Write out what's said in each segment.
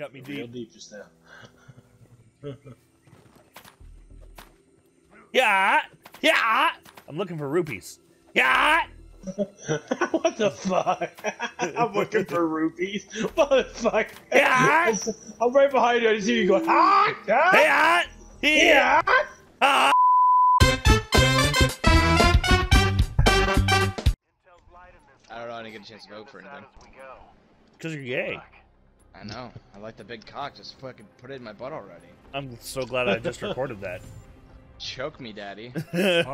Cut me Real deep. deep just now. Yeah, yeah. I'm looking for rupees. Yeah. what the fuck? I'm looking for rupees. What the fuck? Yeah. I'm right behind you. I see you going, ah, ah, Yeah. Yeah. yeah. Ah. I don't know. I didn't get a chance to vote for anything. Because you're gay. I know. I like the big cock. Just fucking put it in my butt already. I'm so glad I just recorded that. Choke me, daddy. I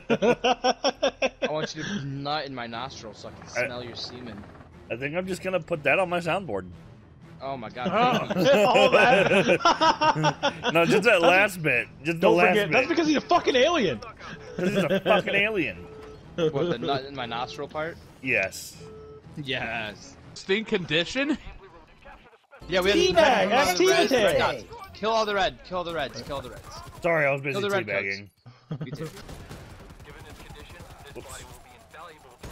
oh. I want you to nut in my nostrils so I can smell your semen. I think I'm just gonna put that on my soundboard. Oh my god. Oh. All that. No, just that last bit. Just the Don't last forget, that's because he's a fucking alien. This is a fucking alien. what, the nut in my nostril part? Yes. Yes. Sting condition? Yeah, we have Teabag, red- that's red- red teabag. dots. Kill all the red. Kill all the reds. Kill the reds. Sorry, I was busy Kill the red teabagging. You too.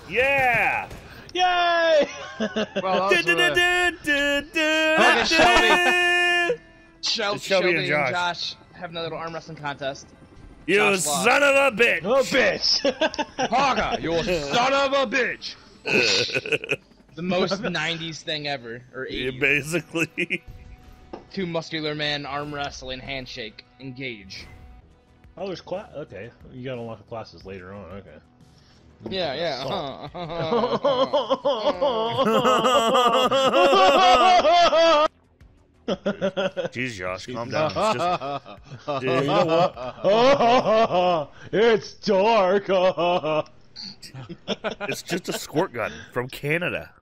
Yeah. Yay! Well, Du- those du- were- du- du- du- Fucking du- Shel- Shelby Shelby and and Josh. Josh. have another little arm wrestling contest. You Josh lost. son of a bitch! oh, bitch! Haga, you son of a bitch! The most 90s thing ever. Or Yeah, 80s. basically. Two muscular men, arm wrestling, handshake, engage. oh, there's class. Okay, you gotta unlock the classes later on. Okay. Yeah, yeah. Assault. uh-huh. Jeez, Josh, calm down. It's just, You know what? it's dark. it's just a squirt gun from Canada.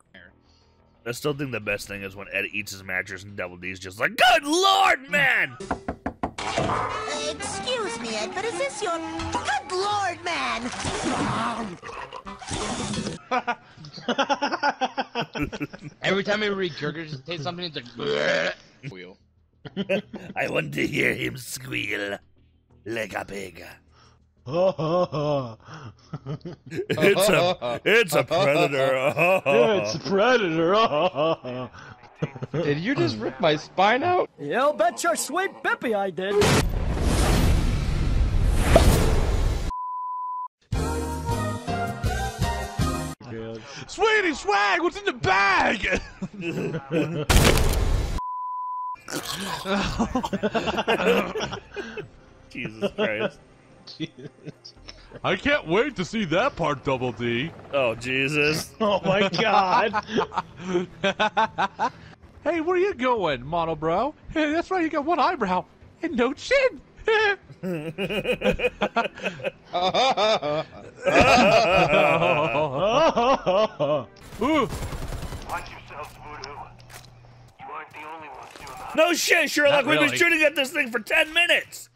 I still think the best thing is when Ed eats his mattress and Double D's just like, Good Lord, man! Excuse me, Ed, but is this your good lord, man? Every time he regurgitates something, it's like. "Bleh." Wheel. I want to hear him squeal like a pig. It's a, it's a predator. yeah, it's a predator. Did you just rip my spine out? You'll bet your sweet Bippy I did. Sweetie swag, what's in the bag? Jesus Christ. I can't wait to see that part, Double D. Oh, Jesus. oh my god. Hey, where are you going, Monobrow? Hey, that's right, you got one eyebrow and no chin. Ooh, Watch yourselves, Voodoo. You aren't the only ones doing the No shit, Sherlock. Not We've been shooting at this thing for 10 minutes.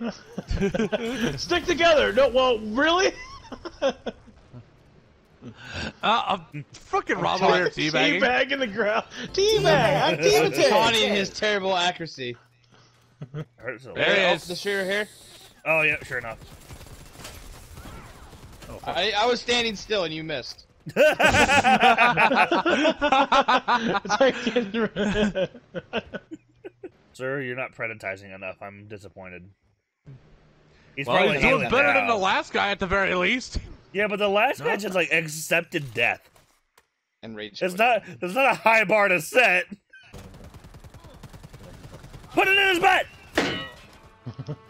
Stick together. No, well, really? uh, I'm fucking Rob over here teabagging. Teabag in the ground. Teabag. I'm teabag. Tawny his terrible accuracy. Hurts a There he Oh, is. the sheer hair. Oh, yeah, sure enough. I, I was standing still and you missed. It's like getting- Sir, you're not preditizing enough. I'm disappointed. He's Well, probably he's doing healing better than the last guy at the very least. Yeah, but the last guy just like accepted death. And rage. It's quit. not. It's not a high bar to set. Put it in his butt.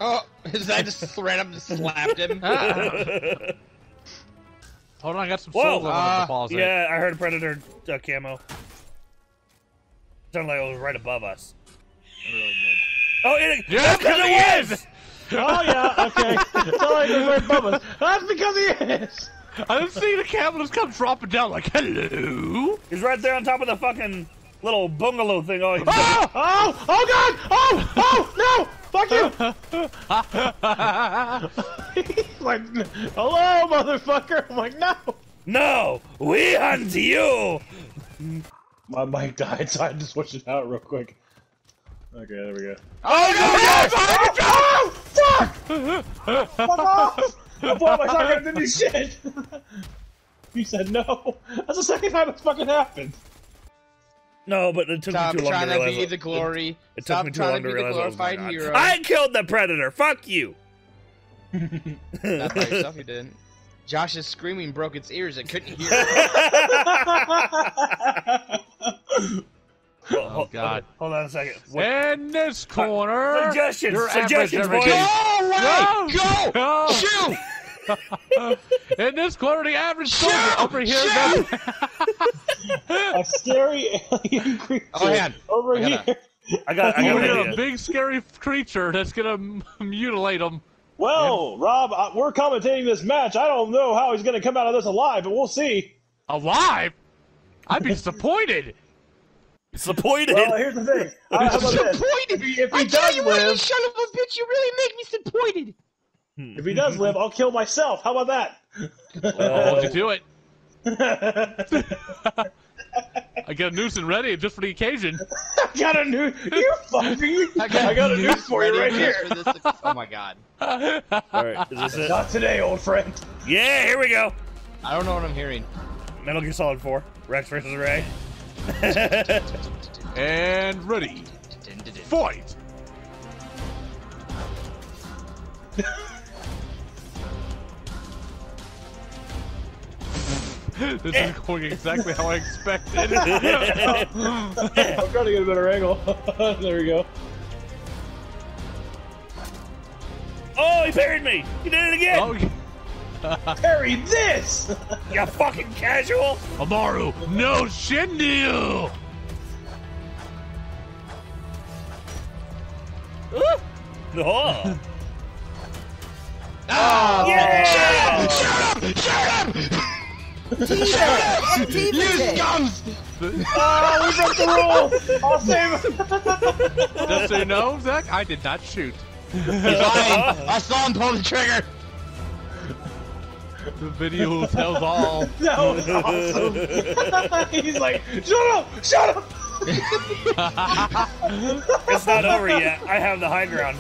Oh, his dad just ran up and slapped him. Hold on, I got some Whoa. souls I want Ah, to deposit. yeah, I heard predator uh, camo. Sounded like it was right above us. Oh, it, Yeah, that's because because he it is! Was. oh yeah. Okay. It's all like it's right. That's because he is. I didn't see the camera just come dropping down like, hello? He's right there on top of the fucking little bungalow thing. Oh, Oh! Oh! Oh God! Oh! Oh! No! Fuck you! He's like, hello, motherfucker. I'm like, no. no, we hunt you. My mic died, so I had to switch it out real quick. Okay, there we go. oh Oh! Fuck! Fuck off! I bought my shotgun to do shit. you said no. That's the second time it's fucking happened. No, but it took Stop me too long trying to to realize. be the glory. It took me too trying long to to realize glorified going hero. I killed the predator. Fuck you. Not by yourself, you didn't. Josh's screaming broke its ears. It couldn't hear. Oh, God. Hold on a second. What- In this corner, Suggestions, your suggestions, average boys. everyday- Go! Go! Shoot! In this corner, the average soldier Shoot! over here. Shoot! a scary alien creature Oh, hang on. over I gotta- here. I got. I got Over an here, a big scary creature that's gonna mutilate him. Well, Rob, uh, we're commentating this match. I don't know how he's going to come out of this alive, but we'll see. Alive? I'd be disappointed. Disappointed. Well, here's the thing. Uh, how about this? Disappointed. If he, if he I tell does you what, you son of a bitch, you really make me disappointed. if he does live, I'll kill myself. How about I'll hold you that? to it. I got a noose and ready just for the occasion. I got a new. You fucking. I got, a news for you right here. Oh my god. All right. Is this it? Not today, old friend. Yeah. Here we go. I don't know what I'm hearing. Metal Gear Solid 4. Rex versus Ray. And ready. Fight! this is going exactly how I expected. I'm trying to get a better angle. there we go. oh, he parried me. He did it again. oh, Parry this! You fucking casual. Amaru, no Shinryu! Oh. Oh, Yeah. you scums! Oh, we broke the rule! I'll save him! Just so you know, Zach, I did not shoot. He's Fine. I saw him pull the trigger. The video tells all. That was awesome! He's like, shut up! Shut up! It's not over yet. I have the high ground.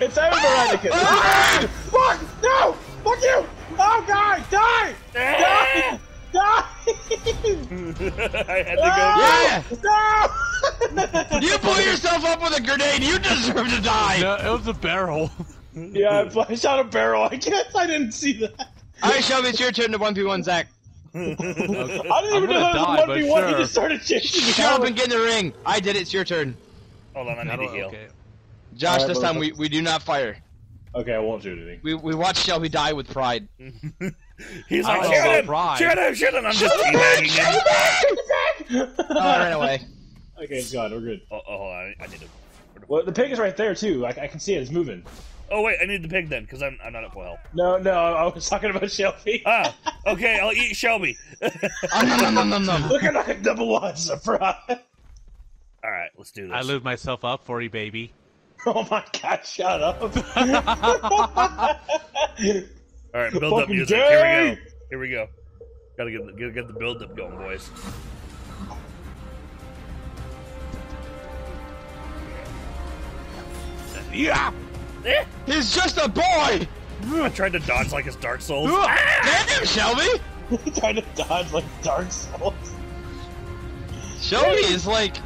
It's over, for Veronica. Ah! Fuck! No! Fuck you! Oh, God! Die! Die! Die! I had to go. Yeah! No! You blew yourself up with a grenade. You deserve to die. No, it was a barrel. Yeah, I shot a barrel. I guess I didn't see that. All right, Shelby, it's your turn to 1v1 Zach. I didn't I'm even know that die, was 1v1. He just started chasing me. Shut up and get in the ring. I did it. It's your turn. Hold on, I need to heal. okay. Josh, All right, this time we, we do not fire. Okay, I won't shoot anything. We, we watch Shelby die with pride. He's I like, don't know shoot him, pride. shoot him, shoot him. I'm just teabagging him. Oh, I ran away. Okay, it's gone. We're good. Oh, oh, hold on. I need to. Well, the pig is right there too. I, I can see it. It's moving. Oh wait, I need the pig then, because I'm I'm not at full health. No, no, I was talking about Shelby. Ah, okay, I'll eat Shelby. Oh, nom, nom, nom, nom, nom. Looking like a double wide surprise. All right, let's do this. I live myself up for you, baby. Oh my god, shut up. All right, build up Fucking music. Here we go. Here we go. Gotta get the, get, get the build up going, boys. Yeah! Eh, He's just a boy! I tried to dodge like his Dark Souls. Damn, Shelby! trying to dodge like Dark Souls. Shelby is like.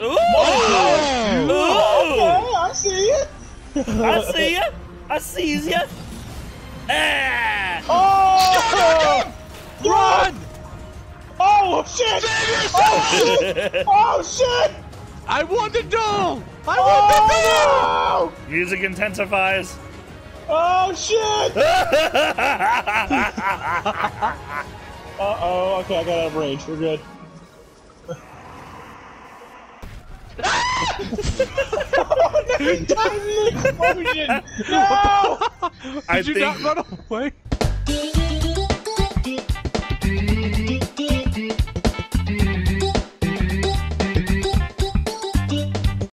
Ooh! Oh! Ooh! I see it. I see ya. I sees ya. Ah! Oh! Run! Oh shit! Oh shit! Oh shit! I want to know! I want to know! Oh! Music intensifies. Oh shit! Uh oh. Okay, I got out of range. We're good. oh, no, he died in the explosion! No! I Did you think not run away?